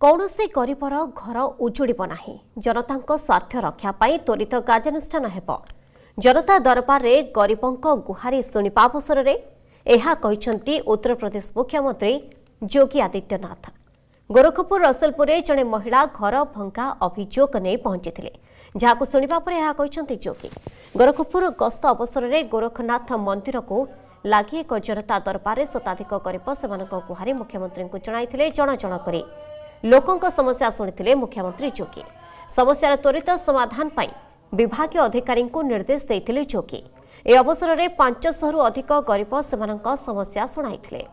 କୌଣସି ଗରିବର ଘର ଉଜୁଡ଼ିବ ନାହିଁ। ଜନତାଙ୍କ ସ୍ୱାର୍ଥ ରକ୍ଷା ପାଇଁ ତ୍ୱରିତ କାର୍ଯ୍ୟାନୁଷ୍ଠାନ ହେବ। ଜନତା ଦରବାରରେ ଗରିବଙ୍କ ଗୁହାରି ଶୁଣିବା ଅବସରରେ ଏହା କହିଛନ୍ତି ଉତ୍ତରପ୍ରଦେଶ ମୁଖ୍ୟମନ୍ତ୍ରୀ ଯୋଗୀ ଆଦିତ୍ୟନାଥ। ଗୋରଖପୁର ରସଲପୁରରେ ଜଣେ ମହିଳା ଘର ଭଙ୍ଗା ଅଭିଯୋଗ ନେଇ ପହଞ୍ଚିଥିଲେ। ଯାହାକୁ ଶୁଣିବା ପରେ ଏହା କହିଛନ୍ତି ଯୋଗୀ ଗୋରଖପୁର ଗସ୍ତ ଅବସରରେ ଗୋରଖନାଥ ମନ୍ଦିରକୁ ଲାଗି ଏକ ଜନତା ଦରବାରରେ ଶତାଧିକ ଗରିବ ସେମାନଙ୍କ ଗୁହାରି ମୁଖ୍ୟମନ୍ତ୍ରୀଙ୍କୁ ଜଣାଇଥିଲେ ଜଣ ଜଣ କରି। ଲୋକଙ୍କ ସମସ୍ୟା ଶୁଣିଥିଲେ ମୁଖ୍ୟମନ୍ତ୍ରୀ ଯୋଗୀ ସମସ୍ୟାର ତ୍ୱରିତ ସମାଧାନ ପାଇଁ ବିଭାଗୀୟ ଅଧିକାରୀଙ୍କୁ ନିର୍ଦ୍ଦେଶ ଦେଇଥିଲେ ଯୋଗୀ ଏହି ଅବସରରେ ପାଞ୍ଚଶହରୁ ଅଧିକ ଗରିବ ସେମାନଙ୍କ ସମସ୍ୟା ଶୁଣାଇଥିଲେ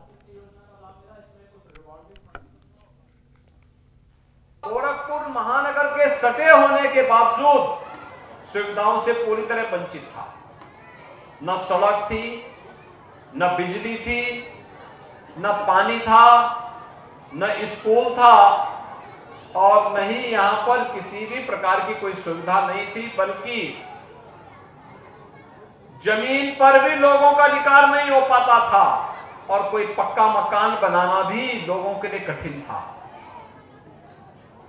गोरखपुर महानगर के सटे होने के बावजूद सुविधाओं से पूरी तरह वंचित था न सड़क थी न बिजली थी न पानी था न स्कूल था और न ही यहाँ पर किसी भी प्रकार की कोई सुविधा नहीं थी, बल्कि ज़मीन पर भी लोगों का अधिकार नहीं हो पाता था और कोई पक्का मकान बनाना भी लोगों के लिए कठिन था।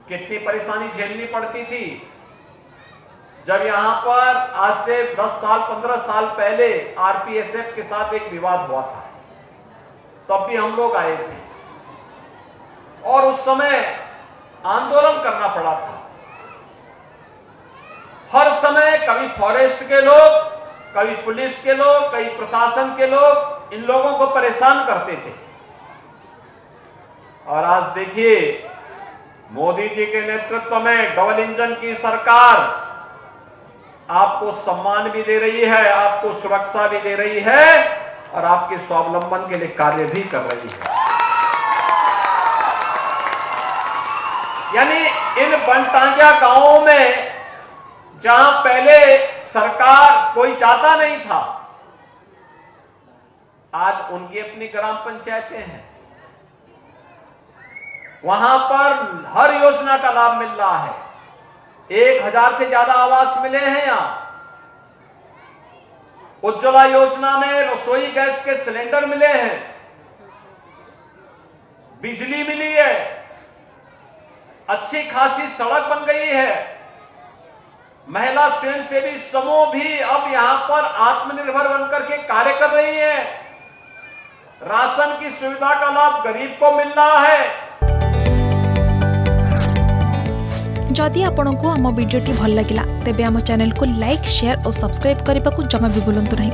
कितनी परेशानी झेलनी पड़ती थी। जब यहाँ पर आज से 10 साल 15 साल पहले आरपीएसएफ के साथ एक विवाद हुआ था, तब भी हम लोग आए थे। और उस समय आंदोलन करना पड़ा था। हर समय कभी फॉरेस्ट के लोग, कभी पुलिस के लोग, कभी प्रशासन के लोग इन लोगों को परेशान करते थे। और आज देखिए, मोदी जी के नेतृत्व में डबल इंजन की सरकार आपको सम्मान भी दे रही है, आपको सुरक्षा भी दे रही है और आपके स्वावलंबन के लिए कार्य भी कर रही है। यानी इन बनटांगिया गाँवों में जहाँ पहले सरकार कोई चाहता नहीं था, आज उनकी अपनी ग्राम पंचायतें हैं। वहाँ पर हर योजना का लाभ मिल रहा है। एक हज़ार से ज़्यादा आवास मिले हैं यहाँ। उज्ज्वला योजना में रसोई गैस के सिलेंडर मिले हैं। बिजली मिली है। अच्छी खासी सड़क बन गई है। महिला स्वयंसेवी समूह भी अब यहाँ पर आत्मनिर्भर बनकर के कार्य कर रही है। राशन की सुविधा का लाभ गरीब को मिल रहा है। जदि आपंक आम भिडी भल लगा तेब आम चैनल को लाइक, शेयर और सब्सक्राइब करने को जमा भी भूलु नहीं।